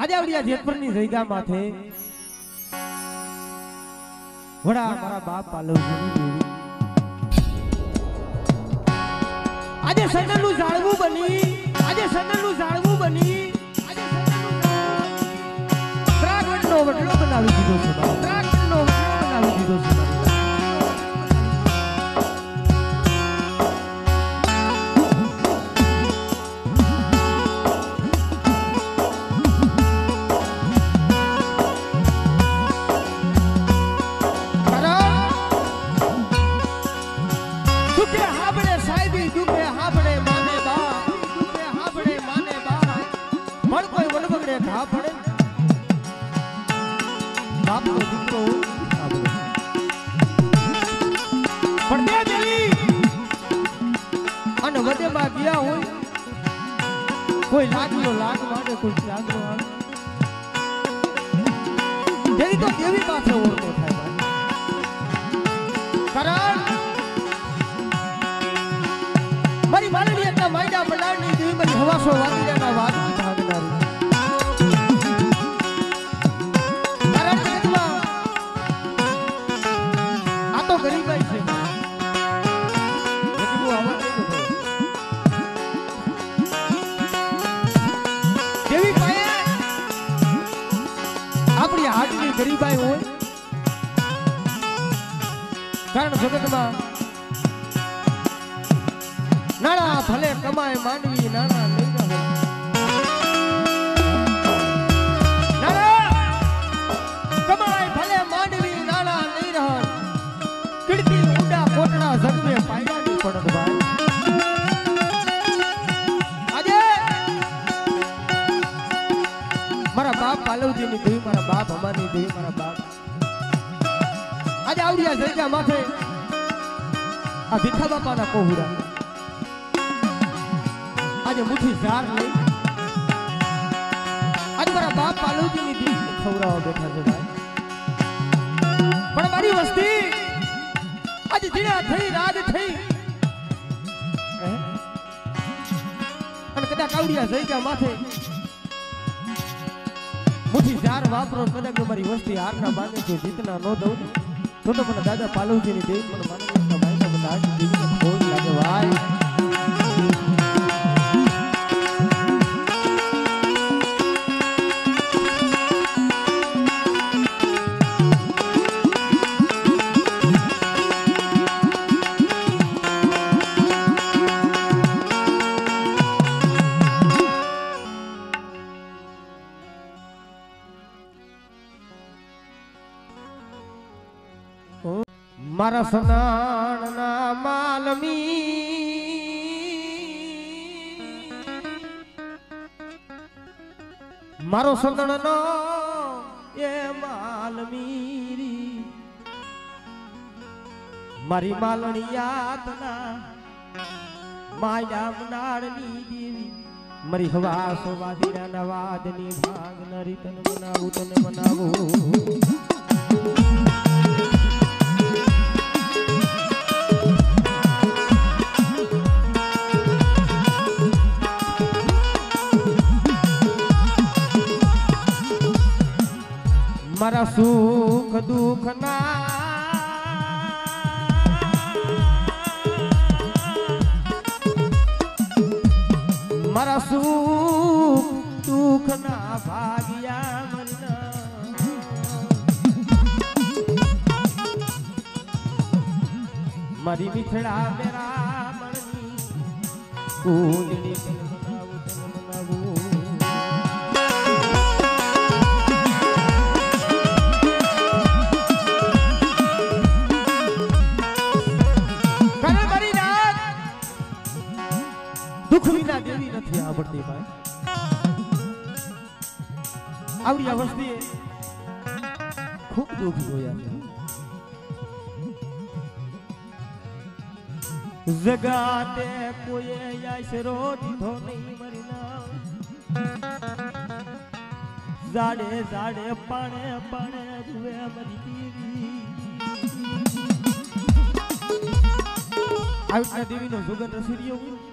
આજે આવડિયા જેતપુરની જયગા માથે વડા મારા બાપ પાલવજી આજે સનલનું જાળવું બની, આજે સનલનું જાળવું બની, આજે સનલનું ત્રાગવટનો વટલો બનાવી દીધો છે બાપ. ત્રાગવટનો વટલો બનાવી દીધો છે વધેમાં ગયા હોય. કોઈ લાગનો લાગ માંડે કોઈ ત્યાગનો દેવી તો દેવી પાસે મારી માલડી એટલા માયડા મંડાણની દેવી હવાસો વાગી વાદળી ભાગનારી કારણ જગતમાં નાણા ભલે કમાય, માંડવી નાણા નહીં મારા બાપ પાલવજીની દેવી મારા બાપ અમારી દેવી મારા બાપ. આજે આવડિયા જગ્યા માથે. આ ભીખા બાપાના કોહુરા. આજે મુઠી ઝાર લઈ આજે મારા બાપ પાલુજીની દીકરી ખવડાવવા બેઠા છે ભાઈ. પણ મારી વસ્તી, આજે જીણા થઈ, રાજ થઈ? અને કદાચ આવડિયા જગ્યા માથે. મુઠી ઝાર વાપરો, કદાચ મારી વસ્તી હારના બાંધે છે જીતના ન દઉં. તો તો મને દાદા પાલવજીની દેવી મને માનવ મારા સનાણના માલમી. મારો સદણનો એ માલમીરી. મારી માલણી યાતના માયા મનાળની દેવી. મારી હવા સોવાદીના નવાદની ભાગ નરી તન બનાવું તન બનાવું. મારા સુખ દુઃખ ના મારા સુખ દુઃખ ના ભાગ્યા મારી મિથડા મેરા મણની કુંડળી દુઃખ વિના દેવી નથી આવડતી ભાઈ. આવડી આ ખૂબ દુઃખ જોયા છે. જગાતે કોઈએ આશરો દીધો નહીં મરી ના જાડે જાડે પાણે પાણે જુએ મરી દેવી. આવતા દેવીનો સુગંધ રસીરીયો હોય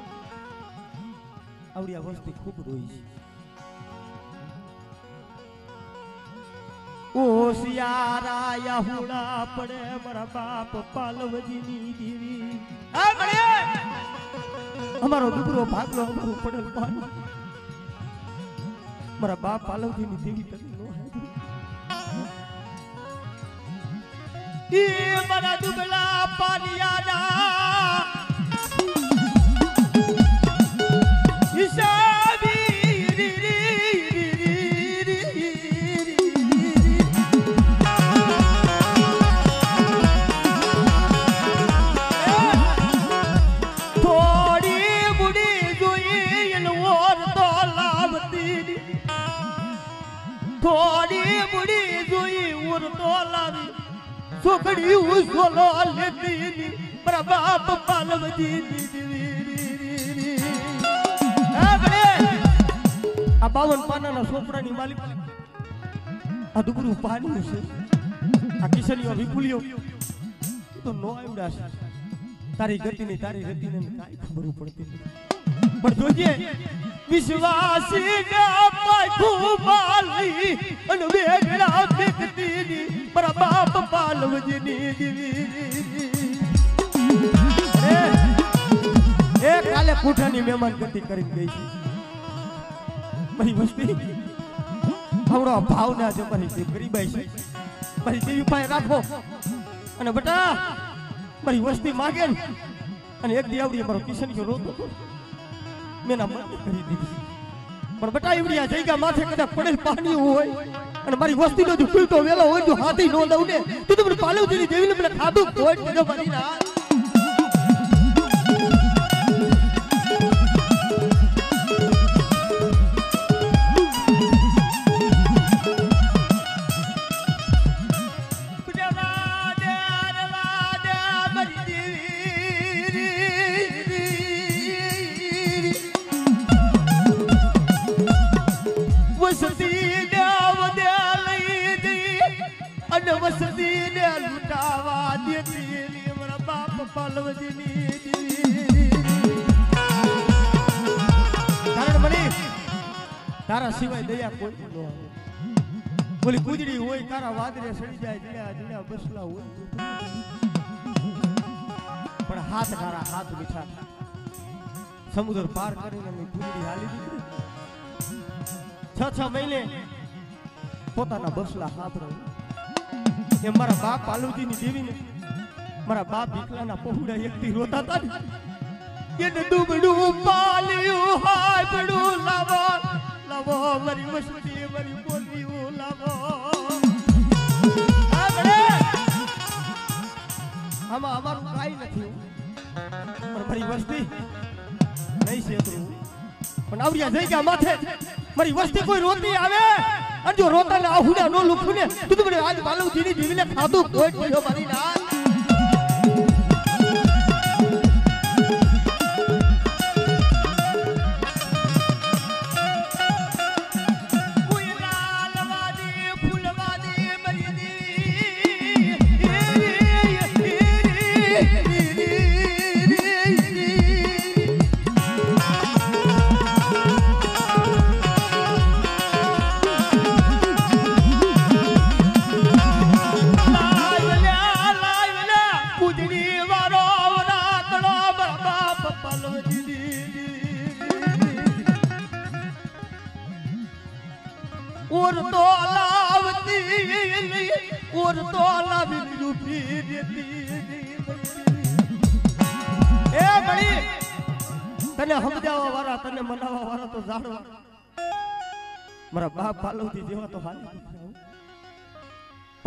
આવડી આ વસ્તુ ખૂબ રોઈ છે. પડે મારા બાપ પાલવજીની દેવી. અમારો દીકરો ભાગલો અમારું પડેલ પાન મારા બાપ પાલવજીની દેવી નો ઈ મારા દુબલા પાનિયાના છોકરી ઉસોલો લેતી. હે બડે! આ બાવન પાનાના સોપડાની માલિક. આ દુબળું પાણી છે. આ કિશનીઓ વિપુલીઓ તો નો આવડા છે. તારી ગતિની, તારી ગતિને કાંઈ ખબર પડતી પણ જોજે વિશ્વાસી માલી અને વેગડા ફેંકતી ની મારા બાપ પાલવજીની એ કાલે પૂઠાની મહેમાન ગતિ કરી ગઈ છે. મારી વસ્તી આવડો ભાવ ના છે, મારી દીકરી ગરીબાઈ છે. મારી દેવી પાસે રાખો. અને બટા, મારી વસ્તી માગે અને એક દી આવડી મારો કિશન ગયો રોતો મન કરી દીધી. પણ બટા એવડી જઈગા માથે કદાચ પડેલ પાણી હોય અને મારી વસ્તી નો જો ખુલતો વેલો હોય જો હાથી નો દઉં ને, તું તો મને પાલવજીની દેવીને મને ખાધું કોઈ મારી ના. હોય હોય. પણ હાથ તારા હાથ મીઠા. સમુદ્ર પાર કરીને છ છ મહિને પોતાના બસલા હાથ રહ્યો એ મારા બાપ પાલુજીની દેવીને મારા બાપ દીકરાના પહોળા એકથી રોતા હતા ને. એને દુબડું પાલ્યું હાબડું લાવો લાવો મારી વસતી. આમાં અમારું કાંઈ નથી. પણ મારી વસ્તી નહીં છેતરું પણ આવડ્યા જઈ ગયા માથે. મારી વસ્તી કોઈ રોતી આવે? અને જો રોતા ને આહુડા નો લુખું ને તું તો મને આજ બાલવજીની જીવીને ખાધું કોઈ કોઈ મારી ના.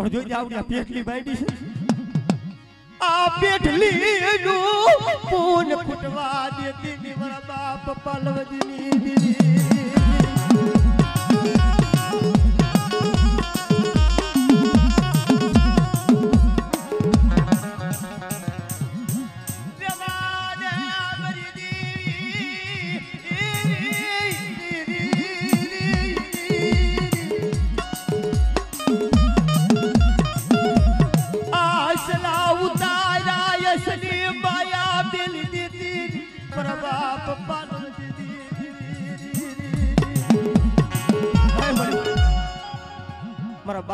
પણ જોઈ આવડી આ પેટલી બાઈડી છે. આ પેટલી નું પૂન ફૂટવા દેતી ની મારા બાપ પાલવજીની દીદી.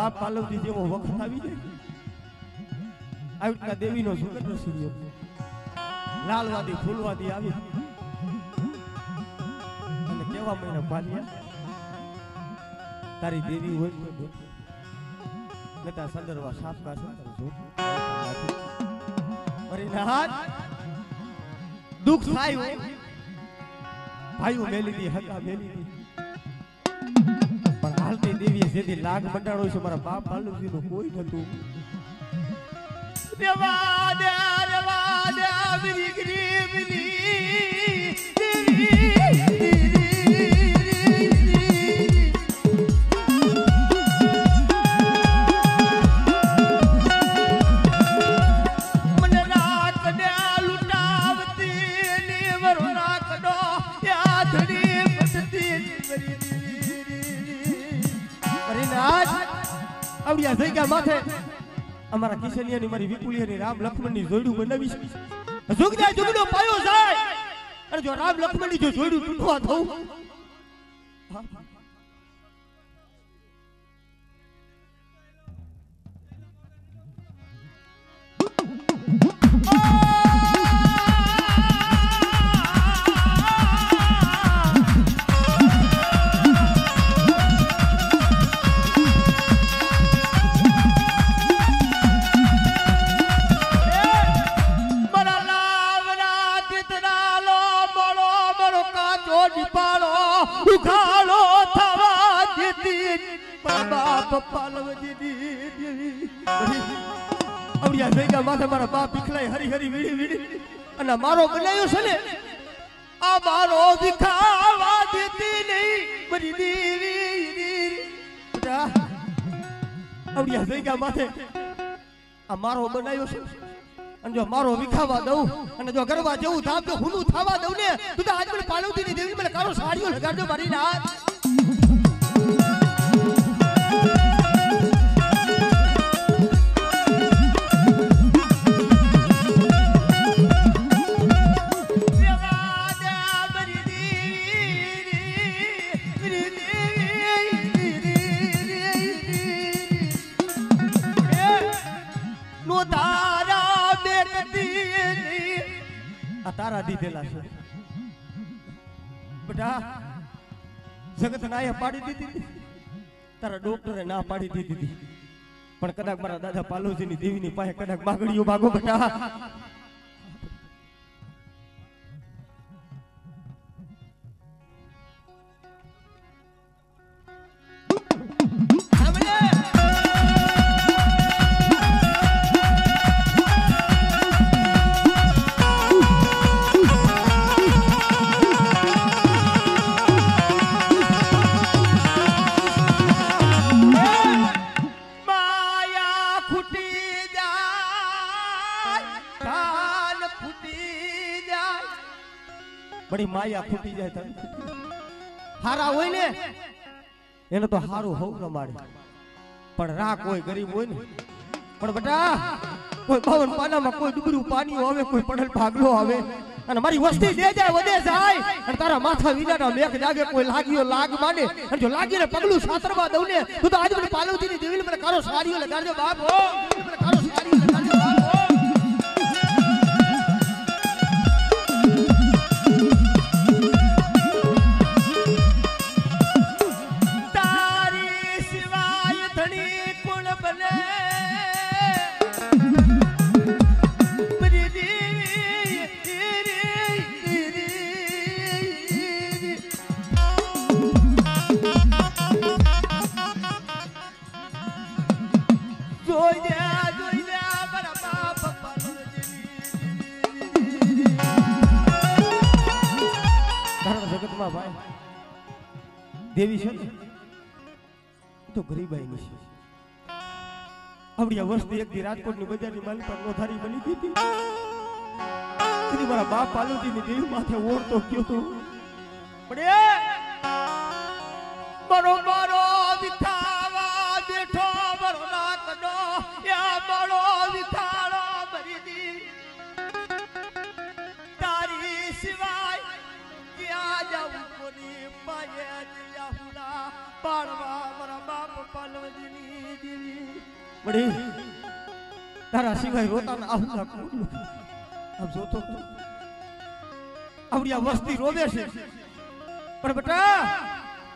બાપ પાલવજી જેવો વખત આવી જાય. આવી રીતના દેવીનો સુગંધ સૂર્ય. લાલવાદી, ફૂલવાદી આવી. અને કેવા મહિના પાલિયા? તારી દેવી હોય તો નતા સંદર્ભા સાફ કાશે તારું જોત દુઃખ થાય ભાઈઓ મેલી દી હકા મેલી દી પણ હાલતી દેવી જેથી લાગ મંડાણો છે, મારા બાપ બાલુજી નું કોઈ નતું દેવા દેવા દેવા આવડિયા થઈ ગયા માથે. અમારા કિશનિયાની મારી વિપુલિયાની રામ લક્ષ્મણની જોડું બનાવી છે. જુગના જુગનો પાયો જાય. અને જો રામ લક્ષ્મણની જો જોડું તૂટવા થવું મારો બનાવ્યો છે ને? આ મારો વિખાવા દેતી નહીં, મારી દીવી આવડિયા થઈ ગયા માથે. આ મારો બનાવ્યો છે. અને જો મારો વિખાવા દઉં, અને જો ગરબા જેવું ધામ તો હુનું થવા દઉં ને, તું તો આજ પણ પાલવતી ની દેવી મને કારો સાડીઓ લગાડજો મારી ના દીધેલા છે. બધા જગત નાય પાડી દીધી. તારા ડોક્ટરે ના પાડી દીધી. પણ કદાચ મારા દાદા પાલોજીની દેવીની પાસે કદાચ માગણીઓ માગો બેટા બડી માયા ફૂટી જાય તને હારા હોય ને એને તો હારું હોવ રમાડે પણ રાખ હોય ગરીબ હોય ને. પણ બેટા કોઈ પવન પાનામાં કોઈ ડુબરું પાણી આવે કોઈ પડેલ ભાગલો આવે અને મારી વસ્તી દે જાય વધે જાય. અને તારા માથા વિનાના મેઘ જાગે કોઈ લાગ્યો લાગ માને. અને જો લાગીને પગલું સાતરવા દઉં ને તું તો આજ મને પાલવતીની દેવીને મને કારો સાડીઓ લગાડજો બાપ. હો. મને કારો લગાડજો આવડી આ વર્ષથી એક દી રાજકોટની બજારની માલિક નોધારી બની ગઈ હતી. મારા બાપ પાલુજીની દેવી માથે ઓળતો ગયો તો તારી સિવાય ક્યાં જાઉં? પાડવા મારા બાપ પાલવજીની વળી તારા સિવાય રોતાના આવતા કોણ આમ જોતો તો. આવડી વસ્તી રોવે છે. પણ બેટા,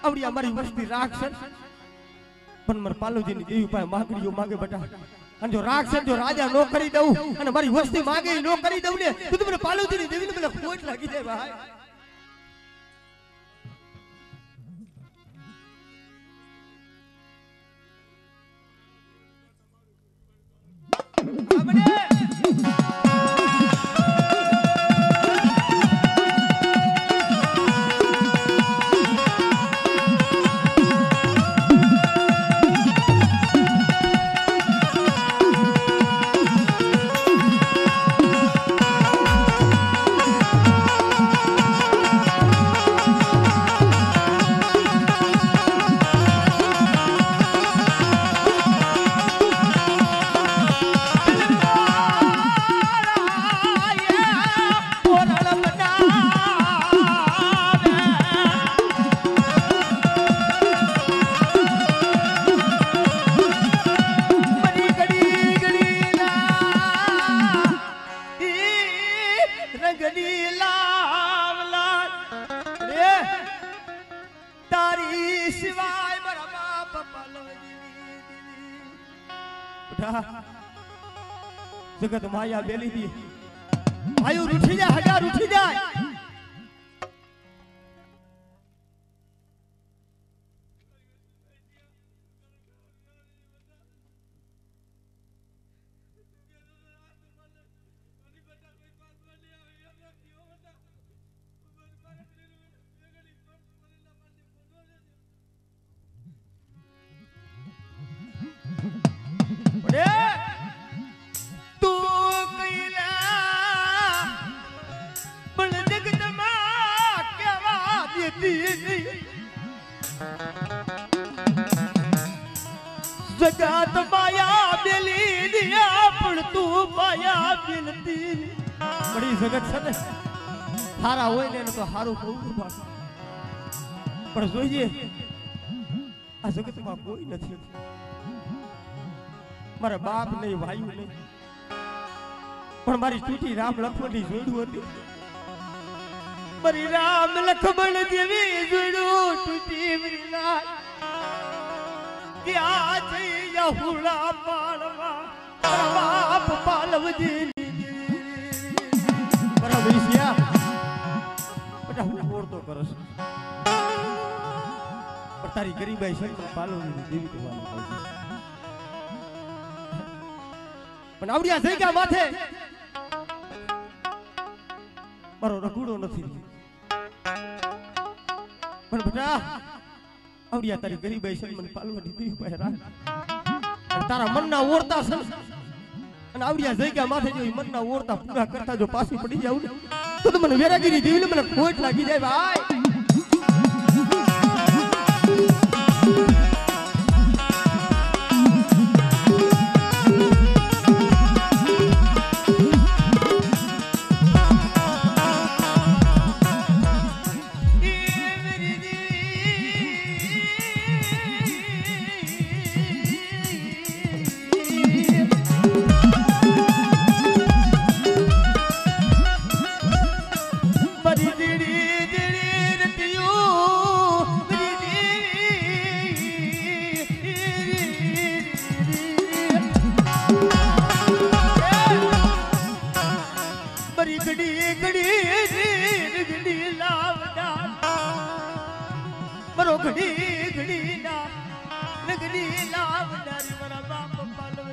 આવડિયા મારી વસ્તી રાખશે પણ મારા પાલુજીની દેવી પાસે માગડીઓ માગે બેટા. અને જો રાખશે જો રાજા નો કરી દઉં. અને મારી વસ્તી માગે નો કરી દઉં ને. તો મને પાલુજીની દેવીને બધા ખોટ લાગી જાય, ભાઈ. તારી સારું કહું પણ જોઈએ, આ જગતમાં કોઈ નથી. મારા બાપ નહીં વાયુ નહીં. પણ મારી તૂટી રામ લક્ષ્મણની જોડું હતી. મારી રામ લખમણ જેવી જોડું તૂટી મારી નાય. ક્યાં જઈ યહુડા પાડવા. બાપ પાલવજી બેટા હું ઓળતો કરસ પણ તારી ગરીબાઈ છે ને પાલવજી દેવી દેવાનું પણ આવડિયા થઈ ગયા માથે મારો રઘુડો નથી પણ બેટા, આવડિયા તારી ગરીબાઈ મને પાલવાની દેવી પાસે રાખ. તારા મનના ઓરતા છે અને આવડિયા જઈ ગયા માથે જો મનના ઓરતા પૂરા કરતા જો પાછી પડી જાવ ને તો મને વેરાગીરી દેવીને મને ખોટ લાગી જાય ભાઈ. લગડી લાવનારી મારા બાપ પાલવ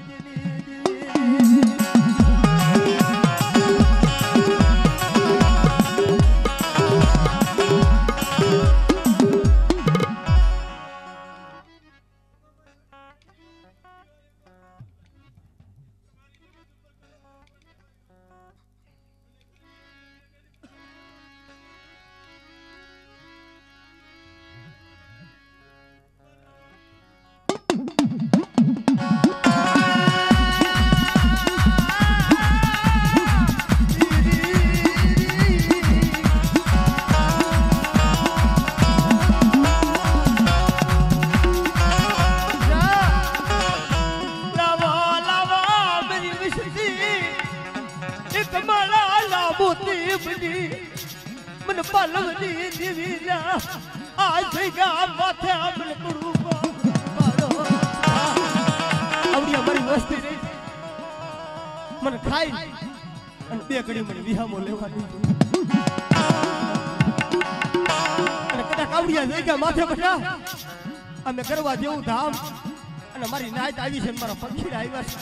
કરવા ધામ. અને મારી નાયત આવી છે, મારા પક્ષી આવ્યા છે.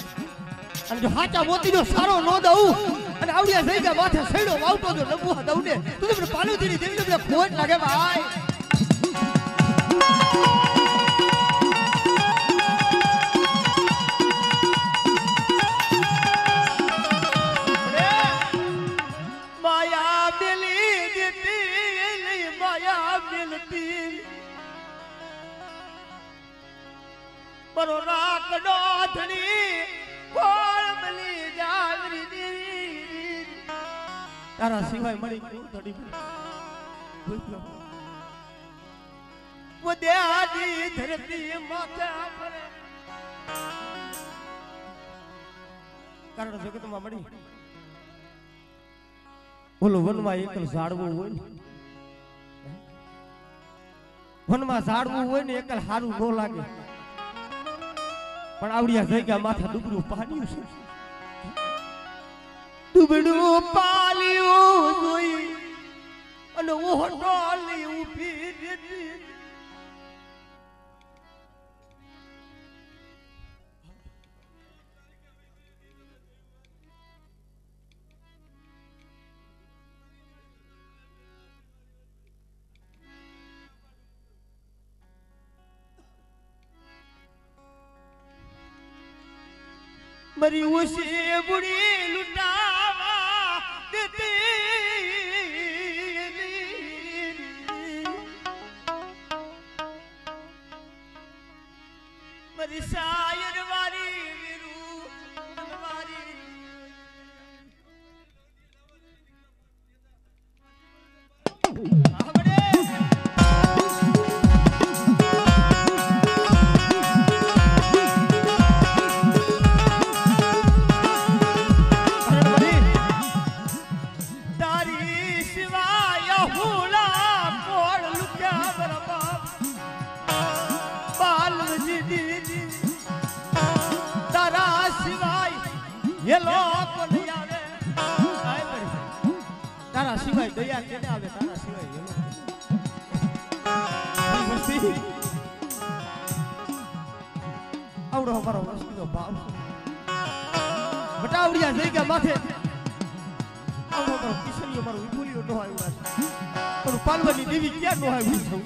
અને જો હાચા મોતી નો સારો નો દઉં, અને આવડિયા થઈ ગયા, માથે સૈડો વાવતો જો નબુઆ દઉં ને તું તો મને પાલુજીની દેવી તમને ખોટ લાગે, ભાઈ. પરો રાખડો ધણી, કોળ મલી જાવરી દેવી તારા સિવાય મળી કોણ ધડી વદ્યાની ધરતી માથે ફરે કારણ જગતમાં મળી. બોલો, વનમાં એકલ ઝાડવું હોય ને? વનમાં ઝાડવું હોય ને, એકલ સારું ન લાગે. પણ આવડિયા ગયા માથા ડુબડું પાડ્યું છે. ડુબડું પાલ્યું જોઈ અને ઓહો ઊભી મરી ઉસી બુડી. એ લોકો નહીં આવે. તારા સિવાય દયા કેને આવે તારા સિવાય એ લોકો. આવડો અમારો વસ્તીનો ભાવ બટાવડિયા જઈ ગયા માથે આવડો મારો કિશનીઓ મારો વિપુલીઓ નો આવ્યો પણ પાલવાની દેવી ક્યાં નો આવ્યું છું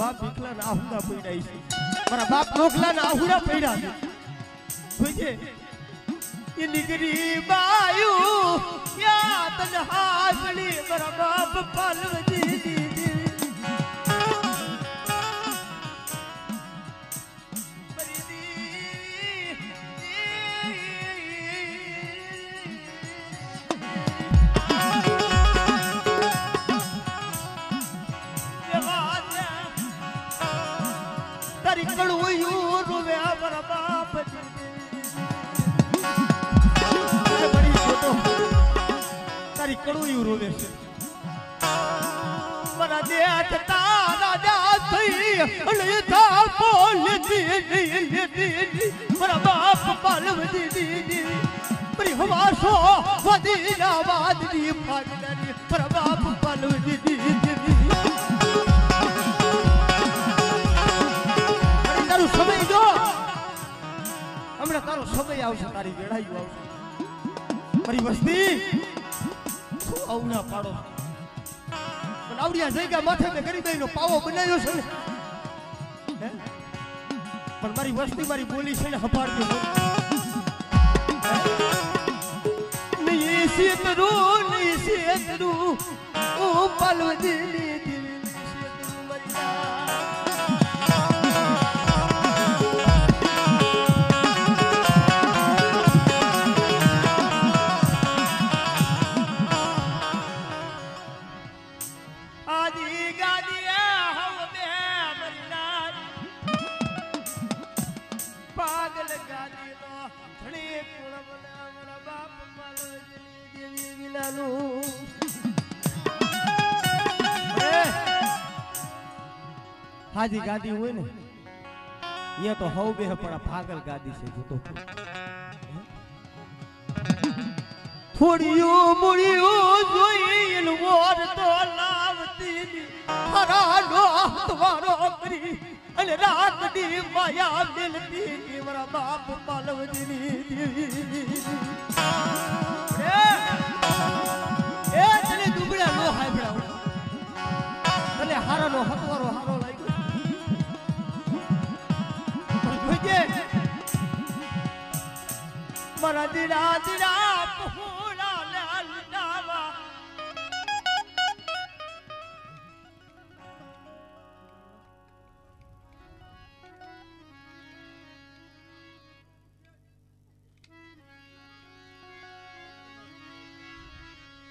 બાપ ભીખલા ના આહુડા પડ્યા છે. મારા બાપ નોખલા ના આહુડા પડ્યા છે. નીકળી બાયુ, યા તને હાસડી મારા બાપ પાલવજી મારા બાપ તારી કડવું યુ રૂવે છે. મારા બાપ પાલવ પાલવ દીદી સમય આવશે, તારી વેળાયું આવશે. મારી વસ્તી શું પાડો. પણ આવડિયા જગ્યા માથે મેં કરી દઈનો પાવો બનાવ્યો છે ને. પણ મારી વસ્તી મારી બોલી છે ને હપાડતી નહીં શેતરું નહીં શેતરું. ઓ પલવદીની હાજી ગાદી હોય ને એ તો હવ બે પણ આ પાગલ ગાદી છે જોતો થોડીઓ મૂડીઓ જોઈ વોર તો લાવતી ની. હરાનો તમારો કરી અને રાતની માયા મિલતી. મારા બાપ પાલવજીની દેવી. એ, તને દુબળા નો હાંભળ્યા. તને હારાનો હતવારો હારો લાગ્યો મારા દીરા પહોળા લાલ ડાવા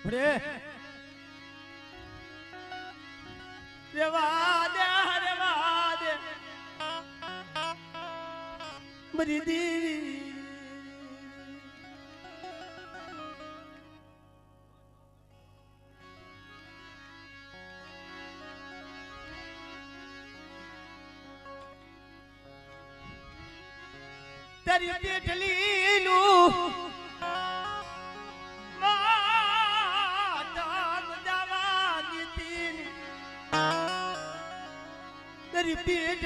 ભરે રેવા દે રેવા દે મારી દેવી દીતીન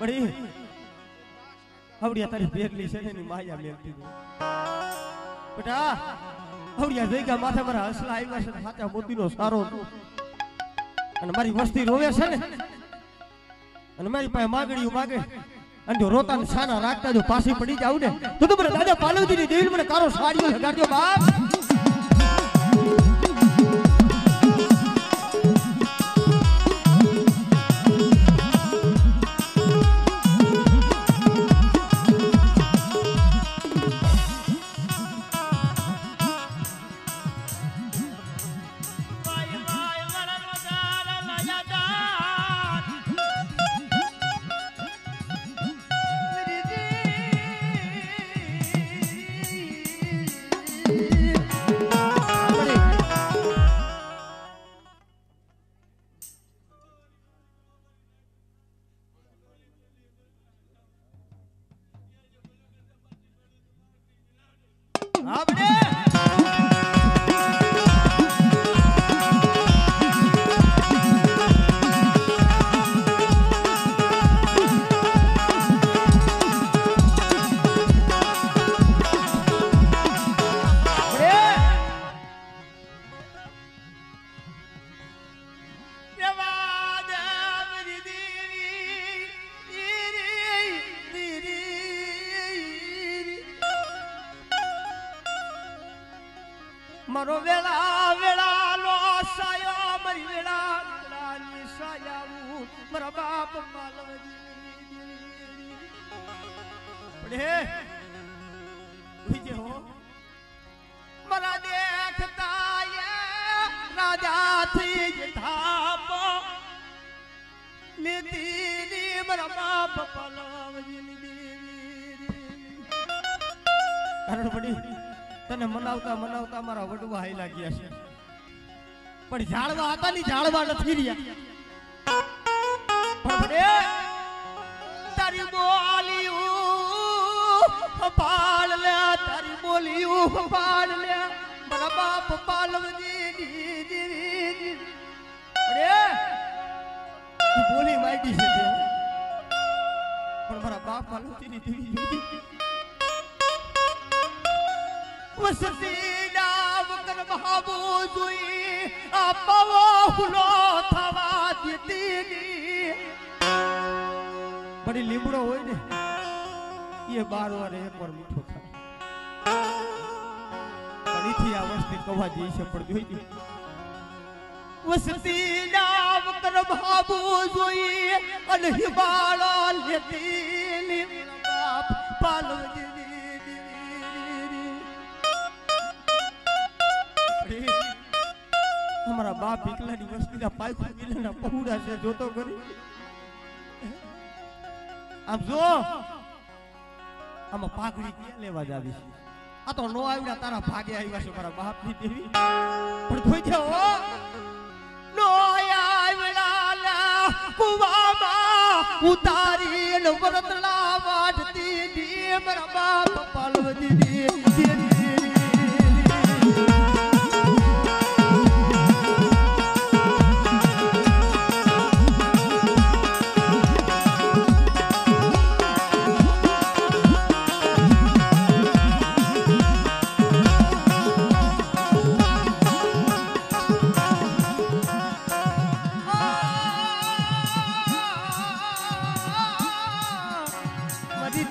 તારી. પેટલી છે એની માયા મેલતી. બેટા જઈ ગયા માથે મારા હસલા આવ્યા છે સાચા મોતીનો સારો અને મારી વસ્તી રોવે છે ને અને મારી પાસે માગણીઓ માગે. અને જો રોતા ને સાના રાખતા જો પાછી પડી જાવ ને. તો તો દાદા પાલવજી ની દેવી મને કારો સાડીઓ લગાડજો બાપ. હાઈલા ગયા છે. પણ ઝાડવા હતા ની ઝાડવા નથી રહ્યા. તારી બોલ્યું તારી બોલ્યું બાપ પાલવજી બોલી માંગી છે પણ મારા બાપ પાલવતીની દેવી જોઈ વસતી નામ કર મહાબો જોઈ આ પવો થવા દેતી ની લીમડો હોય ને એ બાર વાર એક વાર મીઠો થાય ફરીથી આ વસ્તી કવા જઈ છે પણ જોઈ. વસતી નામ કર ભાબુ જોઈ અને હિબાળો લેતી ની પાલવજી અમારા બાપ એકલાની વસ્તીના પાયખું મિલના પહોળા છે, જોતો કરી આમ જો, આમાં પાઘડી ક્યાં લેવા જ આવી છે? આ તો નો આવ્યા તારા ભાગે આવ્યા છે, મારા બાપની દેવી. પણ જોઈ જાઓ નો આવ્યા કુવામાં ઉતારી વરતલા વાટતી દી, મારા બાપ પાલવતી દી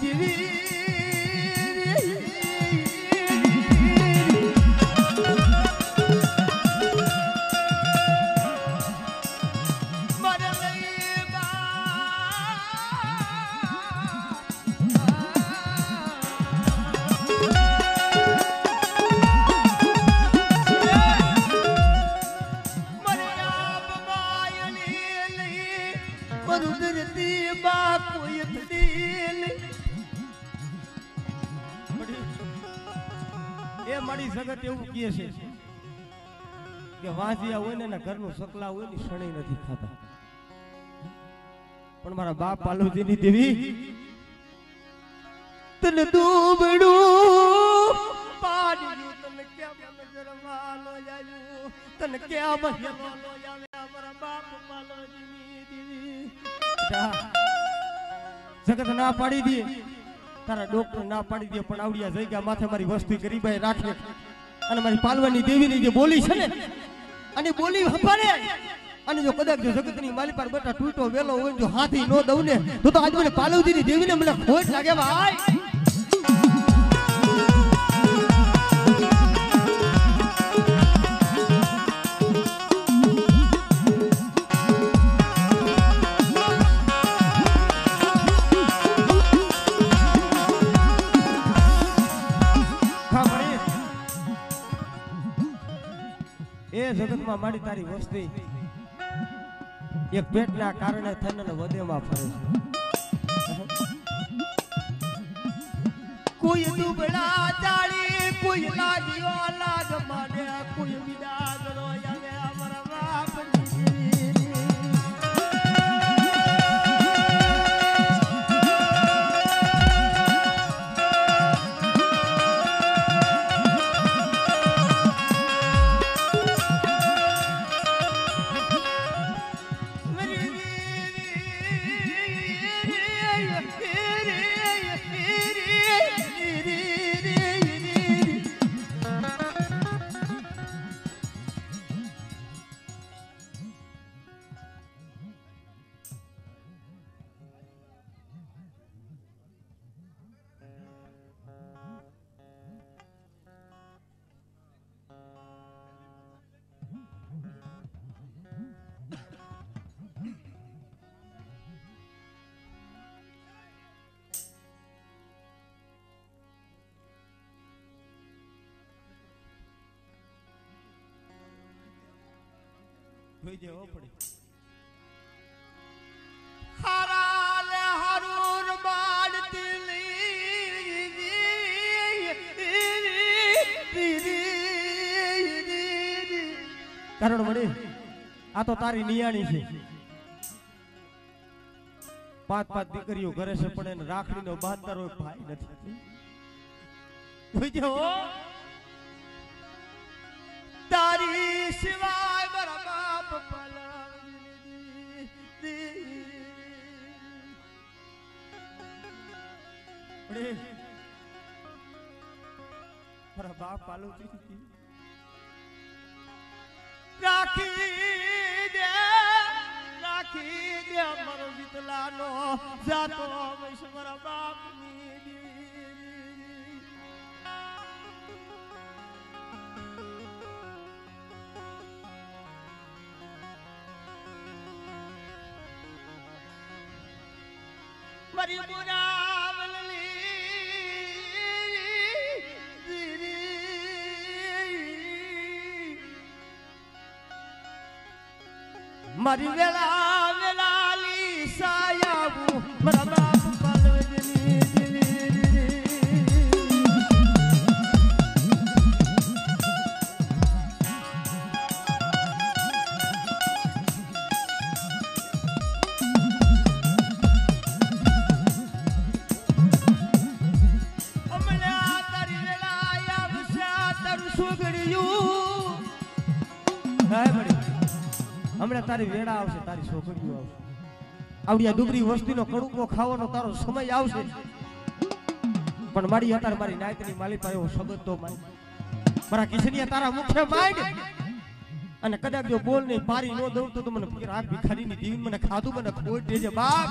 દી, ઘરનું સકલા હોય ને શણી નથી ખાતા પણ મારા બાપ પાલવજીની દેવી તને દુબડું તને જગત ના પાડી દે. તારા ડોક્ટર ના પાડી દે, પણ આવડિયા જગ્યા માથે મારી વસ્તુ ગરીબાઈ રાખે. અને મારી પાલવાની દેવીની જે બોલી છે ને અને બોલી, હંભાળે. અને જો કદાચ જો જગતની માલી પર બેટા તૂટો વેલો હોય, જો હાથી નો દઉં ને, તો તો આજ મને પાલવજીની દેવીને મને ખોટ લાગે, ભાઈ. જગતમાં મારી તારી વસ્તી એક પેટના કારણે થઈને વધેમાં ફરે છે. કોઈ દુબળા ચાળી, કોઈ લાગ્યો લાગ માને કોઈ પડી. હારાલ હરુર કારણ વળી આ તો તારી નિયાણી છે. પાંચ પાંચ દીકરીઓ ઘરે છે પણ એને રાખડીનો બહાદર હોય ભાઈ નથી. તારી સિવાય બાપ પલાવી દીધી. મારા બાપ પાલુજી રાખી દે રાખી દે મારો વિતલાનો જાતો વૈશ બાપની મારી મુરાવલી હમણાં તારી વેળા આવશે, તારી છોકરીઓ આવશે. આવડી આ ડુંગળી વસ્તીનો કડુકો ખાવાનો તારો સમય આવશે. પણ મારી અત્યારે મારી નાયતની માલી પાસે એવો સબત તો મારા કિશનિયા તારા મુખ્ય માંડ અને કદાચ જો બોલ નહીં પારી ન દઉં તું મને ફકીર આ ભિખારીની દીવી મને ખાધું, મને ખોટ દેજે બાપ.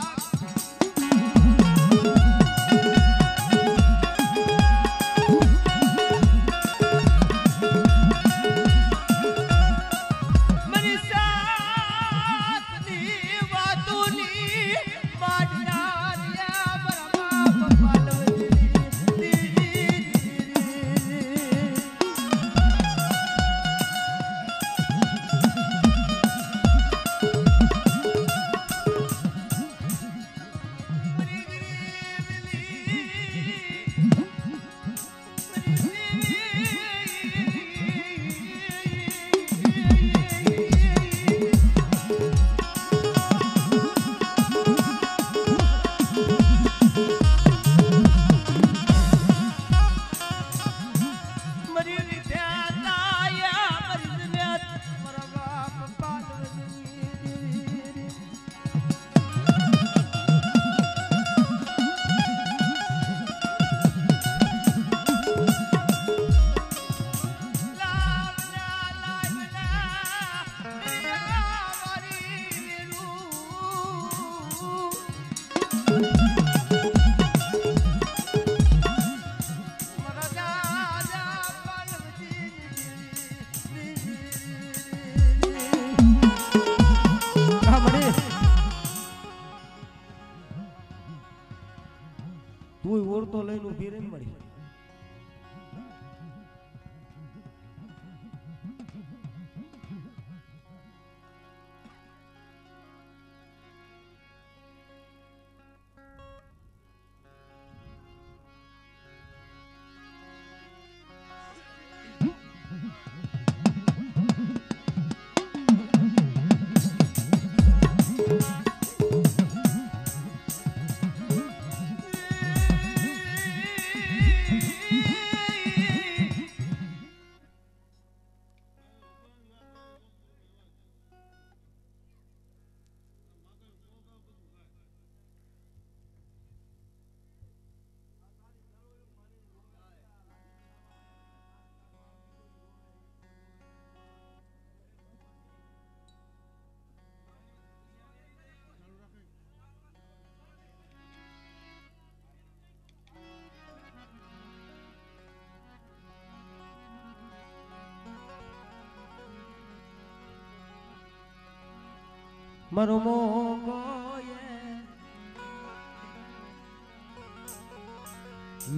મારો મોગો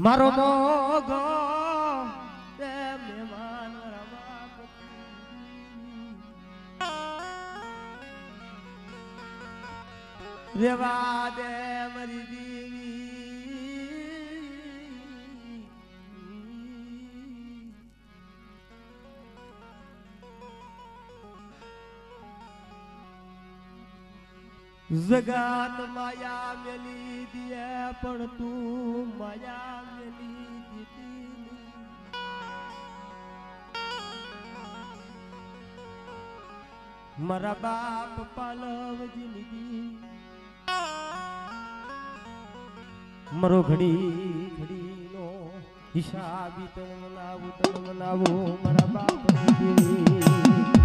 મારો મોગો રેવા દે. જગાત માયા મેલી દે પણ તું માયા મેલી દીધી મારા બાપ પાલવ જિંદગી મરો ઘડી ઘડીનો હિસાબી તન મનાવું તન મનાવું, મારા બાપ દેવી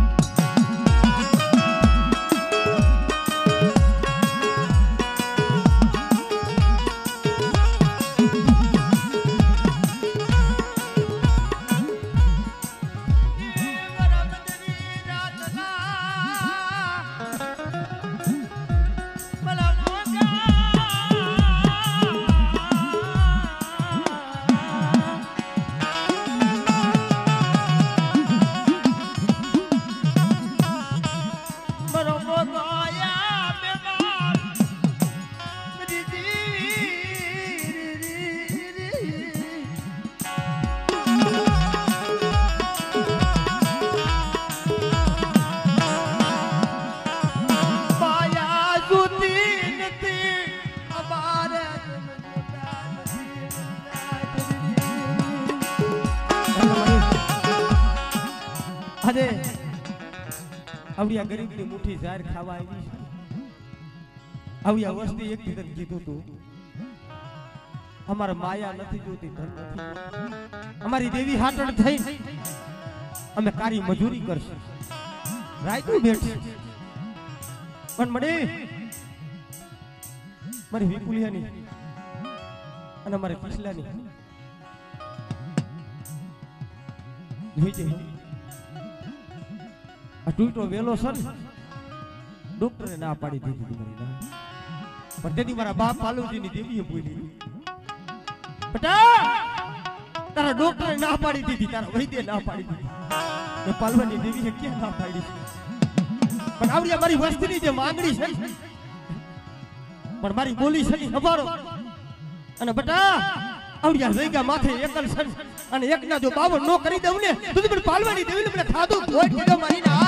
આવડી ગરીબની મુઠ્ઠી ઝાર ખાવા આવી છે. આવ્યા વસ્તી એક દીધન કીધું તું, અમારે માયા નથી જોતી, ધન નથી અમારી દેવી હાટણ થઈ. અમે કારી મજૂરી કરશું. રાયતું બેઠશે પણ મને મારી વિપુલિયાની અને મારે કિસલાની જોઈ જઈ. આ વેલો છે ને ડોક્ટરે ના પાડી દીધી હતી મારી ના. પણ તેની મારા બાપ પાલુજીની દેવીએ બોલી બેટા તારા ડોક્ટરે ના પાડી દીધી તારા વૈદ્ય ના પાડી દીધી. એ પાલવાની દેવીએ ક્યાં ના પાડી પણ આવડી મારી વસ્તીની જે માંગણી છે પણ મારી બોલી છે ને હબારો અને બેટા આવડિયા જગ્યા માથે એકલ ને, અને એકના જો બાવન નો કરી દઉં ને તો પણ પાલવાની દેવીને મને ખાધું ભોજ દીધો મારી ના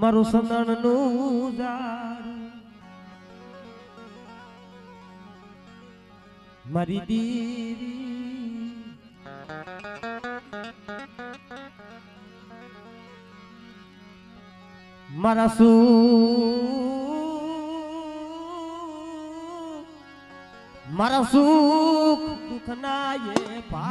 મારું સંદણનું મારી દીરી મારા સુખ મારા સુખ દુઃખ ના એ પાયા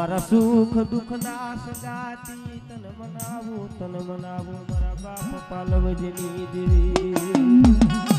મારા સુખ દુઃખ ના સગાતી તન મનાવું તન મનાવું મારા બાપ પાલવજની દેવી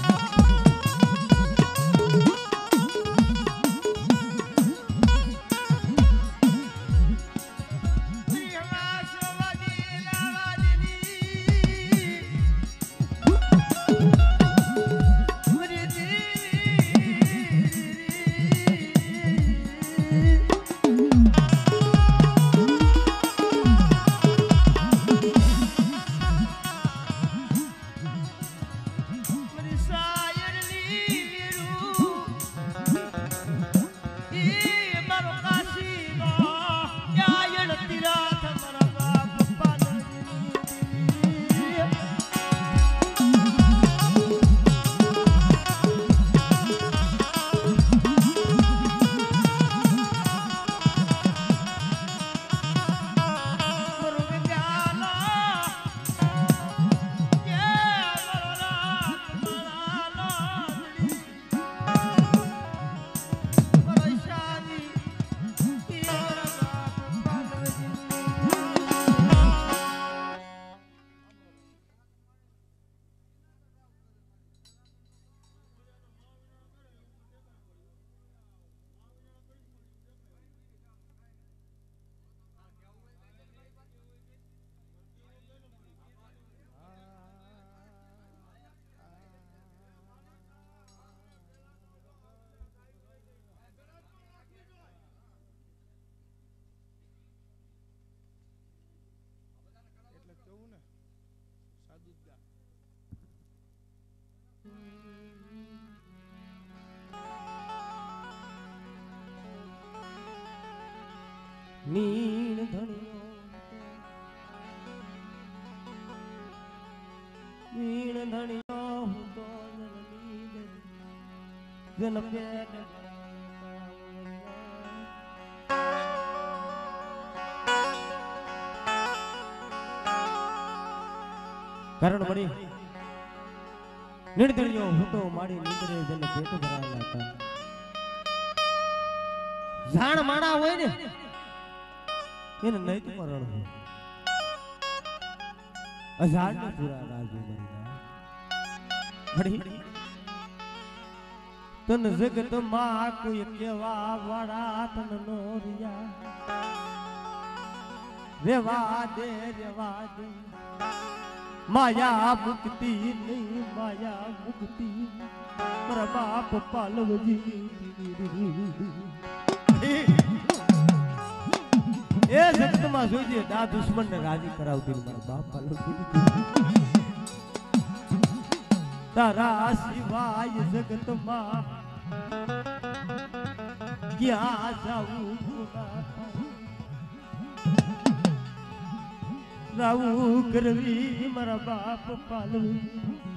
કારણ મળી નીણ ધણિયો માડી નીંદરે જન પેટ ભરાયેલા હતા. જાણ માણા હોય ને, એને નહીં તો મરણ હોય. અઝાડ ને પૂરા રાજુ મરી ઘડી તન જગતમાં કોઈ કેવા વાળા તન નોરિયા રેવા દે રેવા દે. માયા મુક્તિ નહીં, માયા મુક્તિ. બાપ પાલવજી એ જગતમાં જોઈએ દા દુશ્મન ને રાજી કરાવતી મારા બાપ પાલવજી તારા સિવાય જગતમાં ક્યાં ભૂલા રાવું કરવી મારા બાપ પાલવી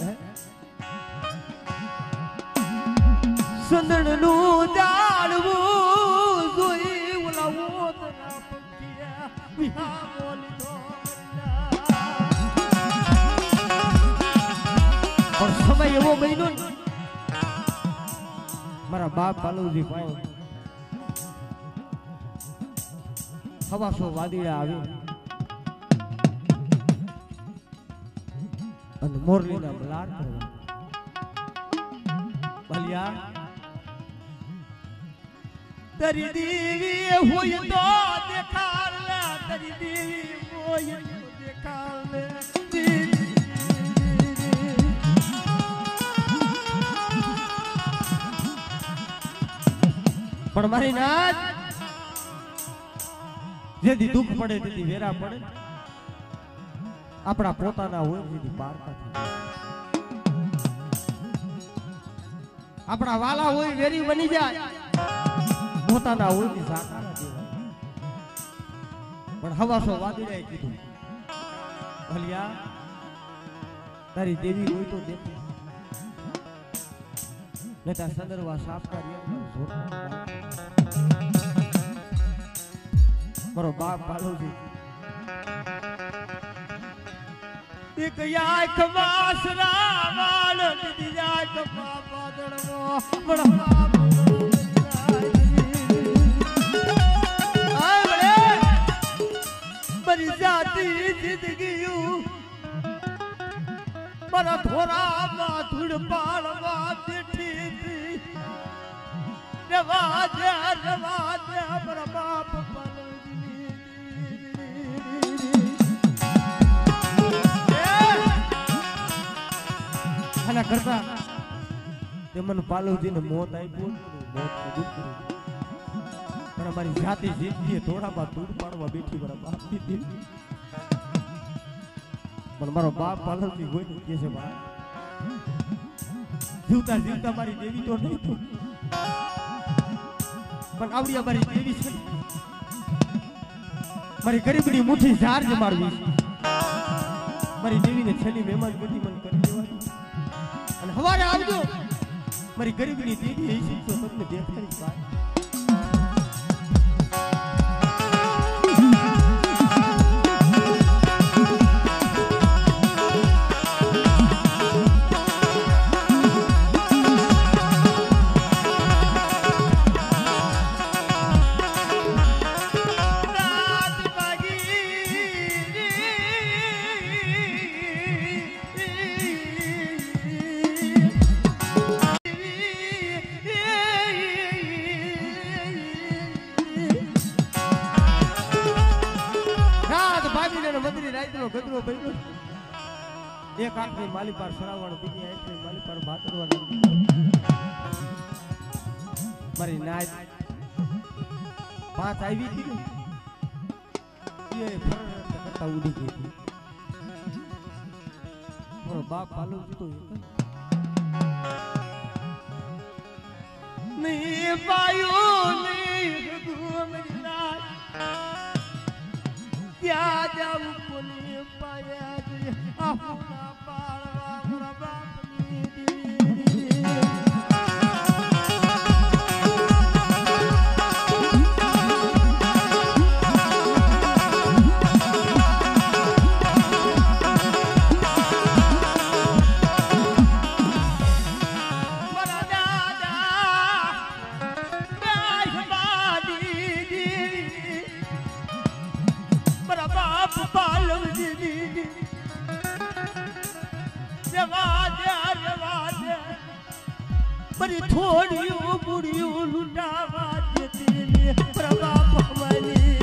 હે? સંદણનું જાળવું સમય એવો બન્યો મારા બાપ પાલુજી ભાઈ હવાસો વાદીડા આવી અને મોરલીના બલાર બલિયા, તરી દેવી હોય તો દેખાડ લે, તરી દેવી હોય તો પણ મારી નાચ જેથી દુઃખ પડે, તેથી વેરા પડે. આપણા પોતાના જેથી પારકા આપણા વાલા હોય વેરી બની જાય. પોતાના થી સાકારા પણ હવાસો વાદળાએ કીધું ભલિયા તારી દેવી હોય તો દેખી નતા સંદર્ભા સાફ કરી મારો બાપ પાલોજી એક આંખ વાસરા વાળ બીજી આંખ પાદળનો બળવા બરી જાતી જિંદગીયું મારા પાડવા રવા દે રવા દે, મારા આના કરતા તે મને પાલોજીને મોત આપ્યું પણ અમારી જાતિ જિંદગીએ થોડામાં દૂર પાડવા બેઠી મારા બાપ દીધી પણ મારો બાપ પાલોજી હોય કે છે, ભાઈ, જીવતા જીવતા મારી દેવી તો નહીં તો. પણ આવડી અમારી દેવી છે. મારી ગરીબની મુઠ્ઠી ઝાર જમાડવી છે. મારી દેવીને છેલ્લી મહેમાન બધી મને હવારે આવજો. મારી ગરીબની એ છે તો તમને દેખાડી આવી હતી ને? એ ફરર કરતા ઉડી ગઈ હતી. મારો બાપ પાલો જીતો. ની. પાયું ની ગુમરી રાત ક્યાં જાવું કોની પાયા જઈ આહુના મારી થોડીઓ બુડીઓ લૂંટાવા દેતી પ્રભા ભવાની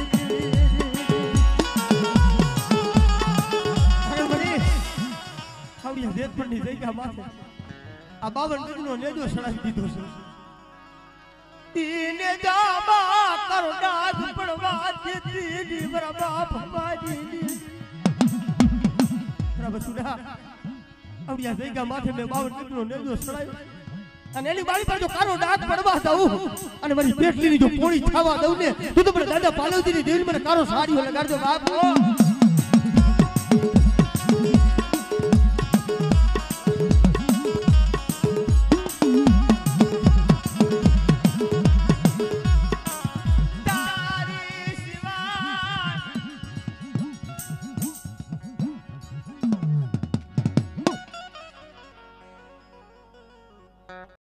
આ બાવન ગજનો નેજો સડાવી દીધો છે. ઈને દાબા કરુણાજ પડવા દેતી ને પ્રભા ભવાની અને એની બાળી પર જો કારો દાંત પડવા દઉં અને મારી પેટલીની જો પોણી ખાવા દઉં ને તો તો મને દાદા પાલવજીની દેવી મને કારો સાડીઓ લગાડજો બાપ.